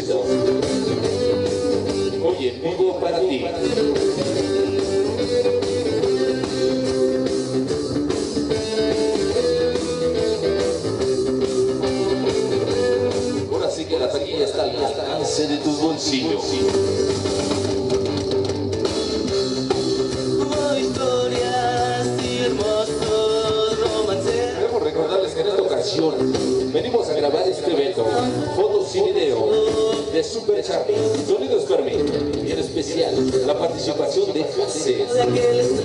éxito. Hoy vivo para ti. Ahora sí que la taquilla está al alcance de tus bolsillos. Venimos a grabar este evento, fotos y video de Super Charlie, Sonidos Fermi, y en especial la participación de José.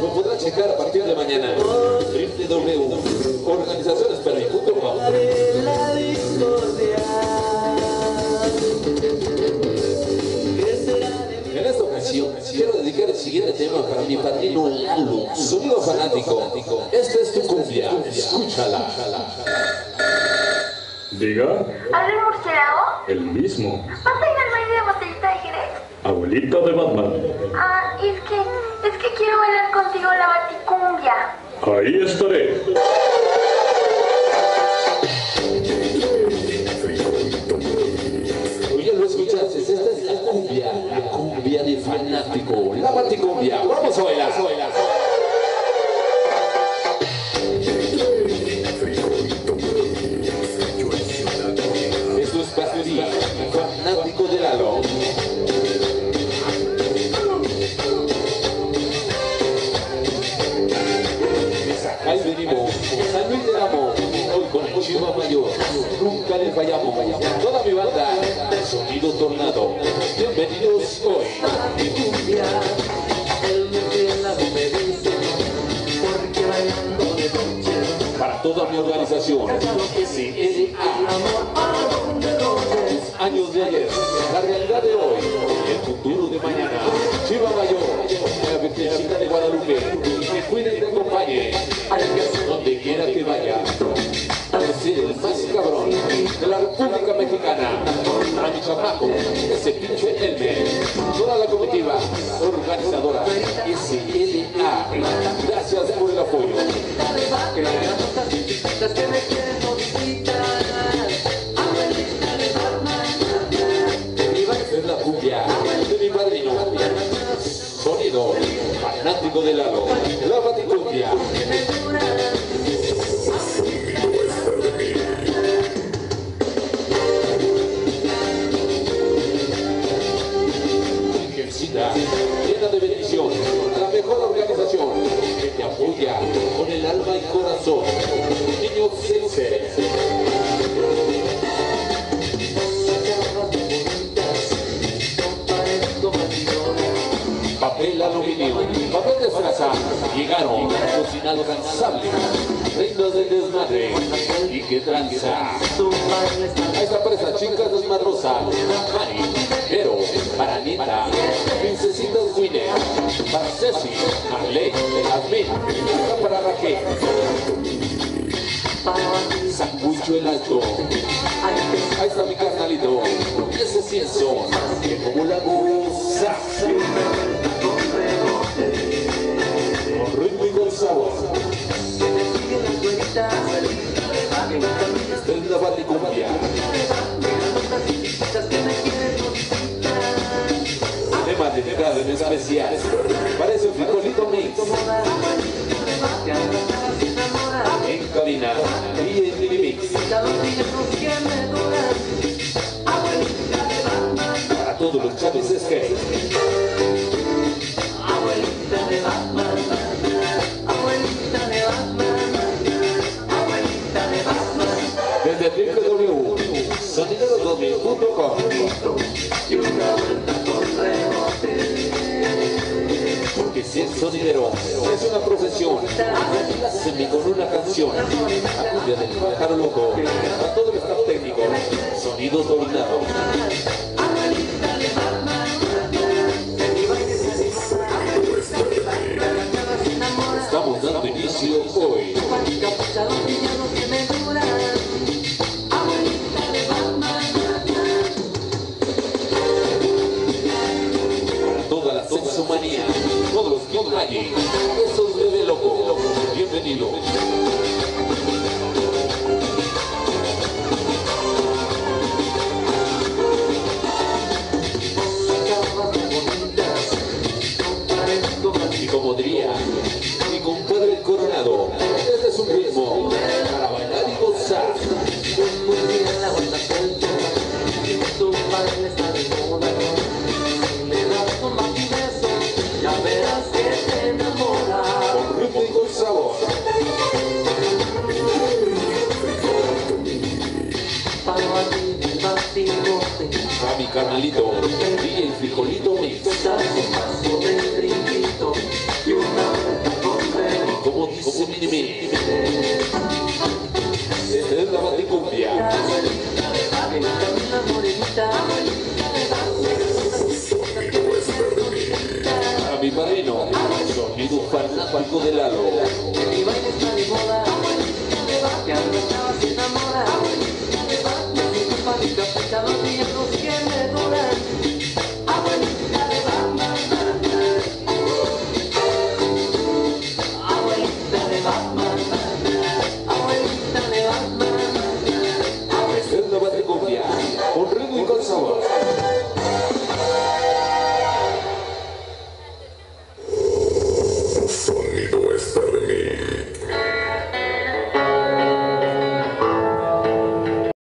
Lo podrán checar a partir de mañana, www.organizacionesfermi.com. para mi padrino Lalo, sonido fanático. Esta es tu cumbia, escúchala. Diga, ¿Habla el murciélago? el mismo. ¿Vas a ir al baile de botellita de Jerez? Abuelita de Batman. Ah, es que, es que quiero bailar contigo la baticumbia. Ahí estaré. Fanático, la baticumbia. Vamos a bailar. Para ti, fanático de Lalo. Ahí venimos, San Luis del Amo, hoy con Chiva Mayor, nunca le fallamos, toda mi banda, Sonido Tornado, Para toda mi organización, SLA, años de ayer, la realidad de hoy, el futuro de mañana, Chiva Mayor, la Virgencita de Guadalupe, que cuide y te acompañe, donde quiera que vaya. Es el más cabrón de la República Mexicana. A mi chamaco, ese pinche Elmer. Toda la comitiva organizadora SLA. Gracias por el apoyo. Esta reinos del desmadre, y que tranza. Esta presa, chicas desmadrosa, Mari, Vero, para Anita, Princesita Winner, para Ceci, Marley, Admin, para Raquel, Sanguicho el Alto, ahí está mi carnalito, ese cienzo, que como la goza, En especial para ese frijolito mix. En cabina mix. Para todos los chaves skate. Sonidero es una profesión. Complaceme con una canción. La cumbia del pájaro loco. A todo el staff técnico. Sonido dominado. Estamos dando inicio hoy. Toda la sexomanía, todos bebé loco, bienvenidos. Carnalito, DJ Frijolito Mix. Y como dice Minimi, esta es la baticumbia. A mi padrino, sonido fanático de Lalo.